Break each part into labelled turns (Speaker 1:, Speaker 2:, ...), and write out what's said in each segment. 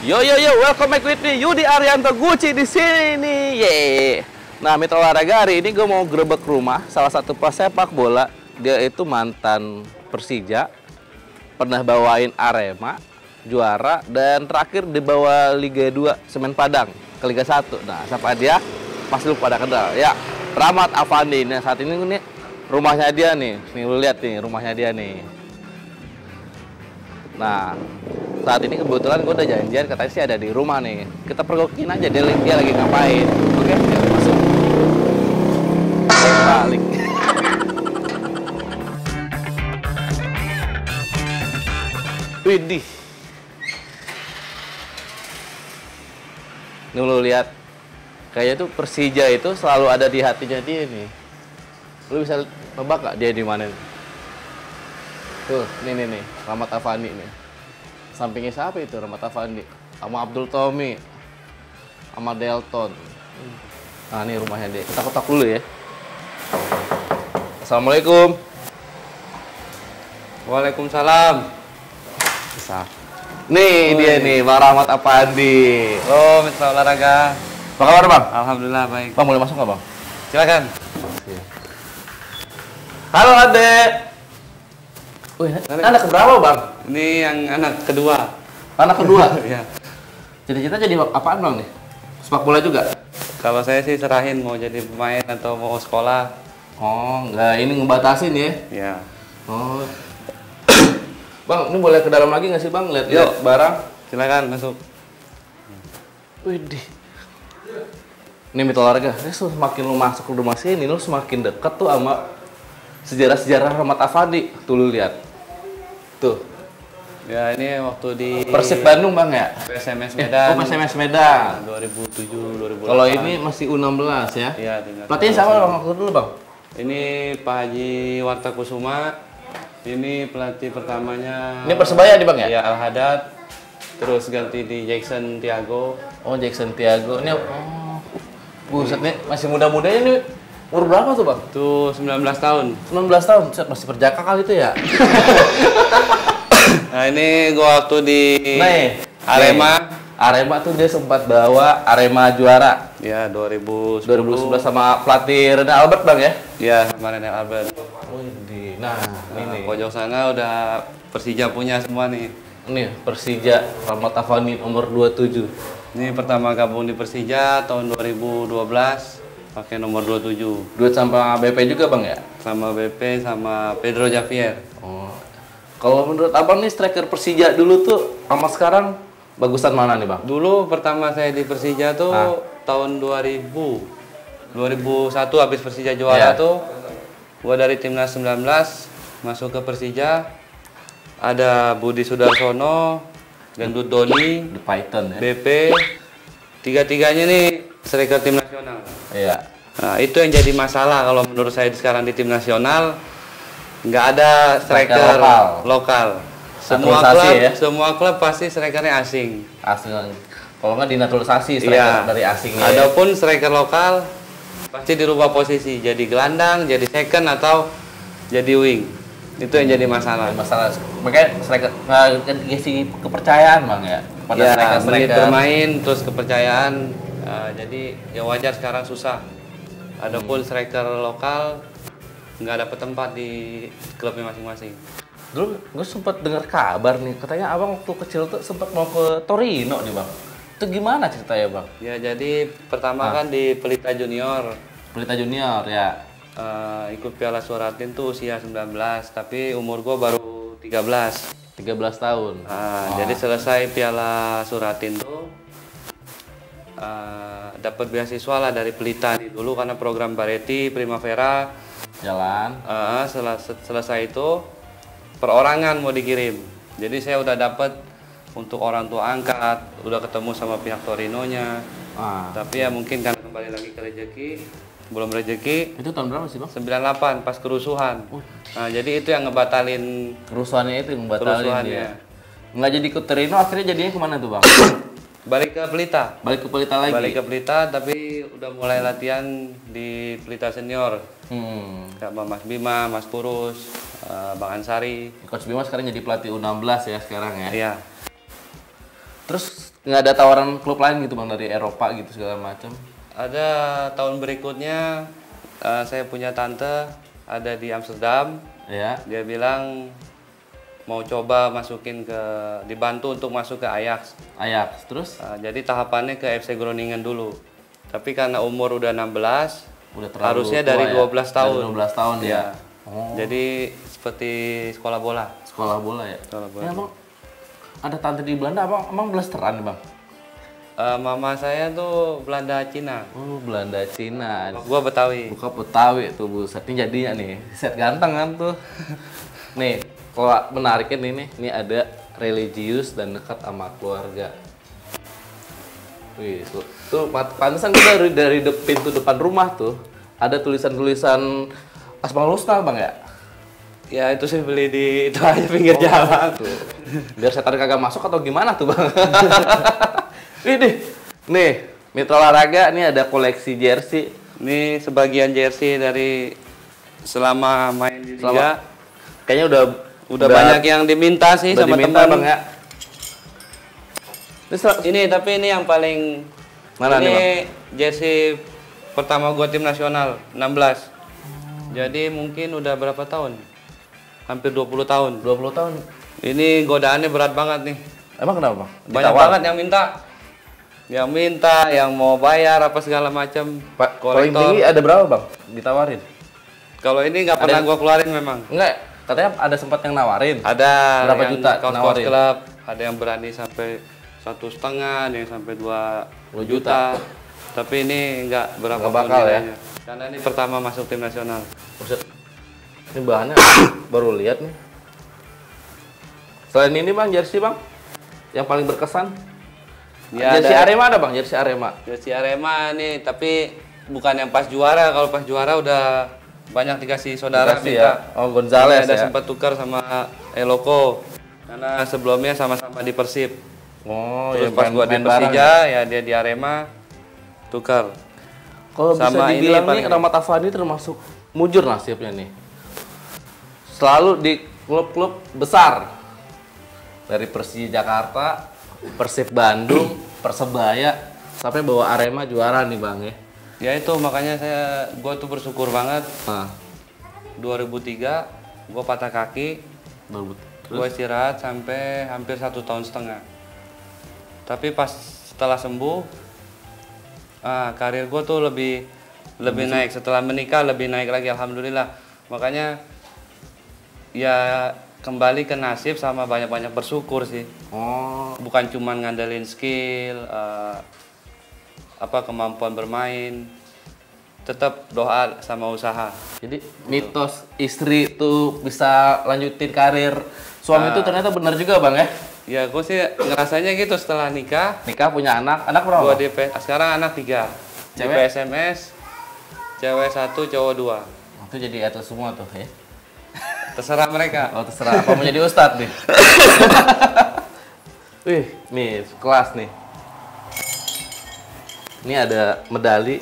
Speaker 1: Yo yo yo, welcome back with me Yudi Arianto Gucci di sini. Yeay. Nah, mitra olahraga hari ini gue mau grebek rumah salah satu pesepak bola. Dia itu mantan Persija, pernah bawain Arema, juara dan terakhir dibawa Liga 2 Semen Padang ke Liga 1. Nah, siapa dia? Pasti lu pada kenal. Ya, Rahmat Afandi. Nah, saat ini nih rumahnya dia nih. Nih lu lihat nih rumahnya dia nih. Nah, saat ini kebetulan gue udah janjian katanya sih ada di rumah nih. Kita pergokin aja dia, dia lagi ngapain. Oke, yuk masuk. Balik. Widih. Nih lu lihat. Kayaknya tuh Persija itu selalu ada di hatinya dia nih. Lu bisa nebak gak dia di mana? Tuh, nih nih nih, Afandi nih. Sampingnya siapa itu Rahmat Afandi? Sama Abdul Tommy. Sama Delton. Nah, ini rumahnya dia. Kita kotak dulu ya. Assalamualaikum.
Speaker 2: Waalaikumsalam.
Speaker 1: Bisa. Nih dia nih, Bang Rahmat Afandi.
Speaker 2: Oh, mitra olahraga.
Speaker 1: Apa kabar, Bang?
Speaker 2: Alhamdulillah baik.
Speaker 1: Bang, boleh masuk nggak, Bang?
Speaker 2: Silakan.
Speaker 1: Halo, Adek. Wih, anak keberapa, Bang?
Speaker 2: Ini yang anak kedua.
Speaker 1: Anak kedua.
Speaker 2: ya.
Speaker 1: Cita-cita jadi apaan, Bang nih? Sepak bola juga?
Speaker 2: Kalau saya sih serahin mau jadi pemain atau mau sekolah.
Speaker 1: Oh, nggak ini ngebatasin ya?
Speaker 2: Ya.
Speaker 1: Oh. bang, ini boleh ke dalam lagi nggak sih bang? Lihat lihat barang.
Speaker 2: Silakan masuk.
Speaker 1: Widih. Ini mitra olahraga. Ini semakin lu masuk ke rumah sini, lu semakin dekat tuh sama sejarah-sejarah Rahmat Afandi. Tuh lu lihat. Tuh.
Speaker 2: Ya, ini waktu di
Speaker 1: Persib Bandung bang ya?
Speaker 2: PSMS
Speaker 1: Eh,
Speaker 2: Medan.
Speaker 1: oh PSMS Medan.
Speaker 2: 2007 2008.
Speaker 1: Kalau ini masih U16 ya?
Speaker 2: Iya.
Speaker 1: Pelatihnya siapa bang waktu dulu bang?
Speaker 2: Ini Pak Haji Warta Kusuma. Ini pelatih pertamanya.
Speaker 1: Ini Persebaya di bang ya?
Speaker 2: Ya, Al Hadad. Terus ganti di Jackson Tiago.
Speaker 1: Oh Jackson Tiago. Ini oh. Buset nih, masih muda-muda ini umur berapa tuh bang?
Speaker 2: Itu 19 tahun.
Speaker 1: 19 tahun, masih perjaka kali itu ya?
Speaker 2: Nah ini gua waktu di
Speaker 1: Nih,
Speaker 2: Arema.
Speaker 1: nih. Arema tuh dia sempat bawa Arema juara
Speaker 2: Ya 2010.
Speaker 1: 2011 sama pelatih Rene Albert bang ya?
Speaker 2: Ya kemarin El Albert.
Speaker 1: Oh ini, nah ini
Speaker 2: Nah,
Speaker 1: nih,
Speaker 2: pojok sana udah Persija punya semua nih.
Speaker 1: nih Persija Rahmat Afandi nomor 27.
Speaker 2: Ini pertama gabung di Persija tahun 2012 pakai nomor 27
Speaker 1: Duet sama BP juga bang ya?
Speaker 2: sama BP sama Pedro Javier.
Speaker 1: Oh. Kalau menurut abang nih striker Persija dulu tuh sama sekarang bagusan mana nih bang?
Speaker 2: Dulu pertama saya di Persija tuh
Speaker 1: Ah.
Speaker 2: tahun 2000. 2001 habis Persija juara
Speaker 1: Iya.
Speaker 2: tuh gua dari timnas 19 masuk ke Persija ada Budi Sudarsono, Gendut Doni,
Speaker 1: The Python ya?
Speaker 2: BP tiga-tiganya nih striker tim nasional.
Speaker 1: Iya.
Speaker 2: Nah, itu yang jadi masalah kalau menurut saya sekarang di tim nasional nggak ada striker,
Speaker 1: lokal.
Speaker 2: lokal. Semua klub,
Speaker 1: ya?
Speaker 2: semua klub pasti strikernya asing.
Speaker 1: Asing. Kalau nggak dinaturalisasi striker
Speaker 2: Iya.
Speaker 1: dari asingnya. ya?
Speaker 2: Adapun striker lokal pasti dirubah posisi jadi gelandang, jadi second atau jadi wing. Itu yang jadi masalah.
Speaker 1: masalah makanya striker nggak kasih kepercayaan bang ya pada
Speaker 2: ya,
Speaker 1: striker
Speaker 2: bermain terus kepercayaan. uh, jadi ya wajar sekarang susah. Adapun striker lokal nggak dapat tempat di klubnya masing-masing.
Speaker 1: dulu gue sempat dengar kabar nih katanya abang waktu kecil tuh sempat mau ke Torino nih bang. Itu gimana ceritanya bang?
Speaker 2: Ya jadi pertama
Speaker 1: Ah.
Speaker 2: kan di Pelita Junior.
Speaker 1: Pelita Junior ya.
Speaker 2: Uh, ikut Piala Suratin tuh usia 19 tapi umur gua baru 13.
Speaker 1: 13 tahun.
Speaker 2: Nah, jadi selesai Piala Suratin tuh uh, dapat beasiswa lah dari Pelita nih. Dulu karena program Bareti Primavera
Speaker 1: jalan
Speaker 2: uh, sel- selesai itu perorangan mau dikirim. Jadi saya udah dapat untuk orang tua angkat, udah ketemu sama pihak Torinonya.
Speaker 1: ah
Speaker 2: Tapi ya mungkin kan kembali lagi ke rezeki, belum rezeki.
Speaker 1: itu tahun berapa sih bang
Speaker 2: 98 pas kerusuhan. Nah, jadi itu yang ngebatalin
Speaker 1: kerusuhannya itu yang batalin
Speaker 2: kerusuhannya.
Speaker 1: dia nggak jadi ke Torino akhirnya jadinya ke mana tuh bang
Speaker 2: Balik ke Pelita.
Speaker 1: balik ke Pelita lagi
Speaker 2: Balik ke Pelita tapi udah mulai latihan di Pelita Senior.
Speaker 1: hmm.
Speaker 2: Kayak Mas Bima, Mas Purus, eh, Bang Ansari.
Speaker 1: Coach Bima sekarang jadi pelatih U16 ya sekarang ya
Speaker 2: Iya.
Speaker 1: terus nggak ada tawaran klub lain gitu bang dari Eropa gitu segala macam.
Speaker 2: Ada tahun berikutnya eh, saya punya tante ada di Amsterdam.
Speaker 1: Ya.
Speaker 2: Dia bilang mau coba masukin ke dibantu untuk masuk ke Ajax.
Speaker 1: Ajax terus
Speaker 2: Eh, jadi tahapannya ke FC Groningen dulu. Tapi karena umur udah 16,
Speaker 1: udah terlalu
Speaker 2: harusnya dari
Speaker 1: ya?
Speaker 2: 12 tahun.
Speaker 1: Dari 12 tahun ya.
Speaker 2: Iya.
Speaker 1: Oh.
Speaker 2: Jadi seperti sekolah bola.
Speaker 1: Sekolah bola ya.
Speaker 2: Sekolah bola.
Speaker 1: Ya, bang, ada tante di Belanda abang emang blasteran bang?
Speaker 2: Eh, mama saya tuh Belanda Cina.
Speaker 1: Oh Belanda Cina.
Speaker 2: Gua Betawi.
Speaker 1: Buka Betawi tuh buset ini jadinya nih set ganteng kan tuh. nih kalau menariknya nih nih ini ada religius dan dekat sama keluarga. Wih, tuh, tuh pantesan kita dari, dari de- pintu depan rumah tuh ada tulisan-tulisan Asmaul Husna bang ya.
Speaker 2: Ya itu sih beli di itu aja pinggir jalan.
Speaker 1: Tuh. Biar setan kagak masuk atau gimana tuh bang? Ini nih Mitra Olahraga ini ada koleksi jersey.
Speaker 2: Ini sebagian jersey dari selama main di liga.
Speaker 1: Selama- Kayaknya udah
Speaker 2: Udah, banyak yang diminta sih sama
Speaker 1: diminta
Speaker 2: teman.
Speaker 1: bang ya. Ini
Speaker 2: tapi ini yang paling
Speaker 1: Mana
Speaker 2: ini
Speaker 1: nih,
Speaker 2: jersey pertama gua tim nasional 16. Jadi mungkin udah berapa tahun? Hampir 20 tahun.
Speaker 1: 20 tahun.
Speaker 2: Ini godaannya berat banget nih.
Speaker 1: Emang kenapa bang?
Speaker 2: Banyak
Speaker 1: Ditawar?
Speaker 2: banget yang minta. Yang minta, yang mau bayar apa segala macam.
Speaker 1: Pak, paling tinggi ada berapa bang? Ditawarin?
Speaker 2: Kalau ini nggak pernah gua keluarin memang.
Speaker 1: Enggak, katanya ada sempat yang nawarin.
Speaker 2: Ada
Speaker 1: Berapa
Speaker 2: yang
Speaker 1: juta
Speaker 2: kaos-kaos
Speaker 1: nawarin?
Speaker 2: klub, ada yang berani sampai satu setengah, ada yang sampai dua
Speaker 1: 2
Speaker 2: juta. Tapi ini nggak berapa
Speaker 1: Nggak bakal ya?
Speaker 2: Karena ini pertama masuk tim nasional.
Speaker 1: Buset. Ini bahannya baru lihat nih. Selain ini bang, jersey bang, yang paling berkesan.
Speaker 2: Ya,
Speaker 1: jersey
Speaker 2: ada-
Speaker 1: Arema ada bang, jersey Arema.
Speaker 2: Jersey Arema nih, tapi bukan yang pas juara. Kalau pas juara udah banyak dikasih saudara
Speaker 1: Dikasih
Speaker 2: minta.
Speaker 1: ya. Oh Gonzales
Speaker 2: ada
Speaker 1: ya.
Speaker 2: sempat tukar sama Eloko. Karena sebelumnya sama-sama di Persib.
Speaker 1: Oh,
Speaker 2: Terus
Speaker 1: ya,
Speaker 2: pas
Speaker 1: main-
Speaker 2: gua di Persija, ya dia di Arema tukar.
Speaker 1: Kalau bisa
Speaker 2: Sama ini
Speaker 1: dibilang nih Rahmat Afandi termasuk mujur nasibnya nih. Selalu di klub-klub besar. Dari Persija Jakarta, Persib Bandung, Persebaya, sampai bawa Arema juara nih Bang ya.
Speaker 2: Ya itu makanya saya gua tuh bersyukur banget.
Speaker 1: Nah,
Speaker 2: 2003 gua patah kaki, gua istirahat sampai hampir satu tahun setengah. Tapi pas setelah sembuh, ah, karir gua tuh lebih lebih naik. setelah menikah lebih naik lagi alhamdulillah. Makanya ya kembali ke nasib sama banyak-banyak bersyukur sih.
Speaker 1: Oh,
Speaker 2: Bukan cuman ngandelin skill, eh, apa kemampuan bermain, tetap doa sama usaha.
Speaker 1: jadi mitos istri tuh bisa lanjutin karir suami itu ternyata benar juga Bang ya.
Speaker 2: Ya, gue sih ngerasanya gitu setelah nikah.
Speaker 1: Nikah punya anak, anak berapa?
Speaker 2: Gua
Speaker 1: Bang?
Speaker 2: di P- sekarang anak tiga.
Speaker 1: Cewek?
Speaker 2: PSMS, cewek satu, cowok dua.
Speaker 1: Itu jadi atlet semua tuh ya.
Speaker 2: Terserah mereka.
Speaker 1: Oh terserah apa mau jadi ustadz nih. Wih, nih kelas nih. Ini ada medali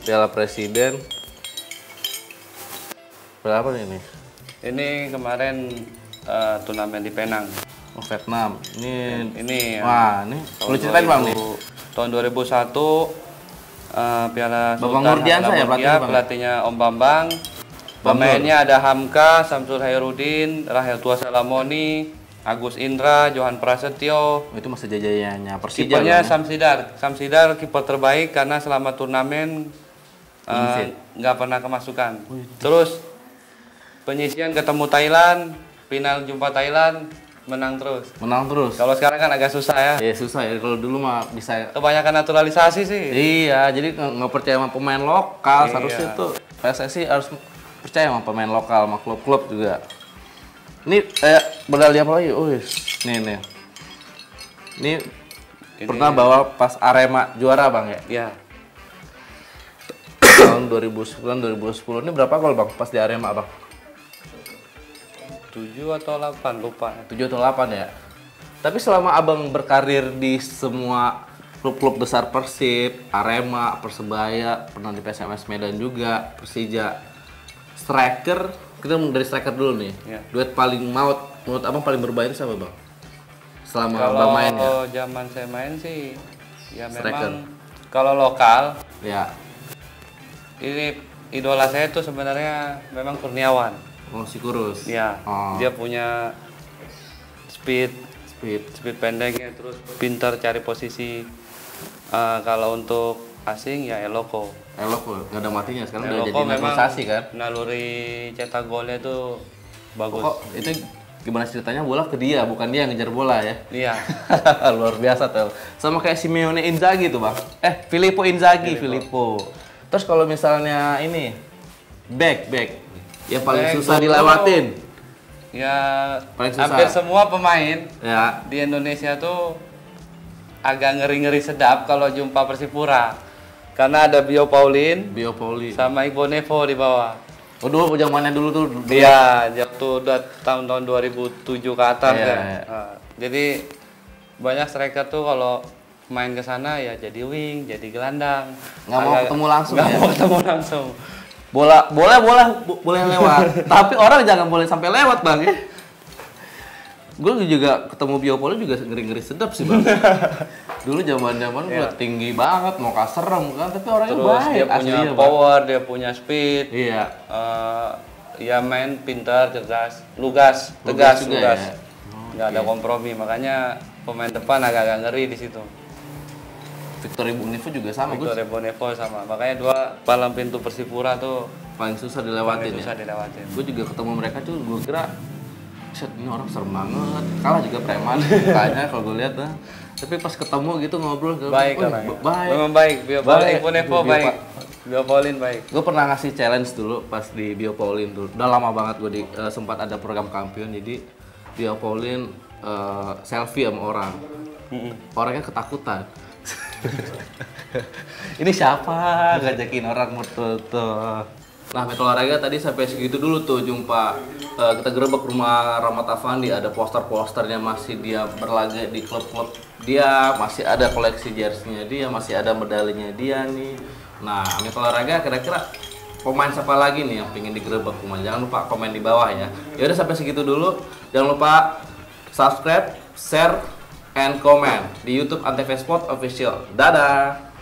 Speaker 1: Piala Presiden. Berapa nih nih?
Speaker 2: Ini kemarin eh, turnamen di Penang.
Speaker 1: Oh, Vietnam. Ini
Speaker 2: Ini ya,
Speaker 1: wah, ini boleh ceritain Bang nih.
Speaker 2: 2000 Tahun 2001 eh, Piala
Speaker 1: Bapak
Speaker 2: Sultan
Speaker 1: Nurdiansa ya pelatihnya, Bang?
Speaker 2: pelatihnya Om Bambang. Pemainnya ada Hamka, Samsul Hairudin, Rahel Tua Salamoni, Agus Indra, Johan Prasetyo,
Speaker 1: Oh, itu masa jajayannya Persija.
Speaker 2: Kipernya
Speaker 1: ya?
Speaker 2: Samsidar. Samsidar kiper terbaik karena selama turnamen eh, nggak pernah kemasukan. Terus penyisian ketemu Thailand, final jumpa Thailand, menang terus.
Speaker 1: Menang terus.
Speaker 2: Kalau sekarang kan agak susah ya.
Speaker 1: Ya susah ya kalau dulu mah bisa
Speaker 2: Kebanyakan naturalisasi sih.
Speaker 1: Iya, jadi nggak percaya sama pemain lokal.
Speaker 2: Iya.
Speaker 1: Seharusnya tuh PSSI harus percaya sama pemain lokal, sama klub-klub juga. Ini eh, medali apa lagi? Oh, nih nih. Ini,
Speaker 2: Ini-
Speaker 1: pernah bawa pas Arema juara bang ya?
Speaker 2: Ya,
Speaker 1: Tahun 2009 2010 ini berapa gol bang pas di Arema bang?
Speaker 2: 7 atau 8 lupa.
Speaker 1: 7 atau 8 ya. Tapi selama abang berkarir di semua klub-klub besar Persib, Arema, Persebaya, pernah di PSMS Medan juga, Persija, striker, kita dari striker dulu nih.
Speaker 2: Iya.
Speaker 1: Duet paling maut, menurut abang paling berbahaya itu siapa bang? selama
Speaker 2: Kalau
Speaker 1: bermain ya?
Speaker 2: zaman saya main sih, ya
Speaker 1: Striker.
Speaker 2: memang kalau lokal
Speaker 1: Ya.
Speaker 2: ini idola saya tuh sebenarnya memang Kurniawan.
Speaker 1: Oh, si kurus.
Speaker 2: Ya,
Speaker 1: Oh.
Speaker 2: dia punya speed,
Speaker 1: Speed.
Speaker 2: speed pendeknya, terus pintar cari posisi. Eh, kalau untuk asing ya Eloko.
Speaker 1: Elok nggak ada matinya sekarang udah
Speaker 2: Eloko
Speaker 1: jadi
Speaker 2: memang
Speaker 1: naturalisasi kan.
Speaker 2: naluri cetak golnya tuh bagus.
Speaker 1: Kok itu gimana ceritanya bola ke dia, bukan dia yang ngejar bola ya?
Speaker 2: Iya.
Speaker 1: Luar biasa tuh. Sama kayak Simeone Inzaghi tuh, Bang. Eh, Filippo Inzaghi, Filippo. Terus kalau misalnya ini back, back. Yang paling
Speaker 2: Back
Speaker 1: susah dilewatin.
Speaker 2: Ya
Speaker 1: Paling susah.
Speaker 2: hampir semua pemain
Speaker 1: Ya,
Speaker 2: di Indonesia tuh agak ngeri-ngeri sedap kalau jumpa Persipura. Karena ada Bio Paulin
Speaker 1: Bio Pauli.
Speaker 2: sama Iqbal Nevo di bawah.
Speaker 1: Oh, dulu zamannya dulu tuh.
Speaker 2: Iya, waktu udah tahun-tahun 2007 ke atas
Speaker 1: Iya,
Speaker 2: kan.
Speaker 1: iya.
Speaker 2: Jadi banyak striker tuh kalau main ke sana ya jadi wing, jadi gelandang.
Speaker 1: Nggak mau ketemu langsung
Speaker 2: nggak
Speaker 1: ya?
Speaker 2: mau ketemu langsung.
Speaker 1: Bola, boleh, boleh, bo- boleh lewat. Tapi orang jangan boleh sampai lewat, Bang. ya. Gue juga ketemu Bio Pauli juga ngeri-ngeri sedap sih, Bang. dulu zaman-zaman gua tinggi banget, mau kaserem kan, tapi orangnya
Speaker 2: Terus
Speaker 1: baik
Speaker 2: dia punya
Speaker 1: aslinya, Bang.
Speaker 2: power, dia punya speed.
Speaker 1: Iya.
Speaker 2: eh ya main pintar, cerdas, lugas,
Speaker 1: Lugas
Speaker 2: tegas,
Speaker 1: juga
Speaker 2: lugas.
Speaker 1: ya?
Speaker 2: Nggak ada kompromi, makanya pemain depan agak-agak ngeri di situ.
Speaker 1: Victor Ibu Univo juga sama.
Speaker 2: Victor Bonevo sama. Makanya dua palang pintu Persipura tuh
Speaker 1: Paling susah
Speaker 2: paling
Speaker 1: dilewatin ya.
Speaker 2: susah dilewatin.
Speaker 1: Gue juga ketemu mereka tuh, gue kira Set, ini orang serem banget. Kalah juga preman mukanya kalau gue lihat nah. Tapi pas ketemu gitu ngobrol, gua,
Speaker 2: Baik
Speaker 1: "Wih,
Speaker 2: orangnya.
Speaker 1: ba- baik.
Speaker 2: Memang baik. Bio
Speaker 1: Baik.
Speaker 2: Bonevo
Speaker 1: Bio-
Speaker 2: baik.
Speaker 1: Pak.
Speaker 2: Bio Paulin baik.
Speaker 1: Gue pernah ngasih challenge dulu pas di Bio Paulin dulu. Udah lama banget gue di eh, sempat ada program kampion jadi Bio Paulin eh, selfie sama orang. Orangnya ketakutan. Ini siapa ngajakin orang foto Nah, Metro Olahraga tadi sampai segitu dulu tuh jumpa eh, kita gerebek rumah Rahmat Afandi ada poster-posternya masih dia berlaga di klub-klub dia, masih ada koleksi jersey-nya dia, masih ada medalinya dia nih. Nah, Metro Olahraga kira-kira pemain siapa lagi nih yang pengen digerebek rumah? Jangan lupa komen di bawah ya. Ya udah sampai segitu dulu. Jangan lupa subscribe, share, and comment di YouTube Antv Sport Official. Dadah.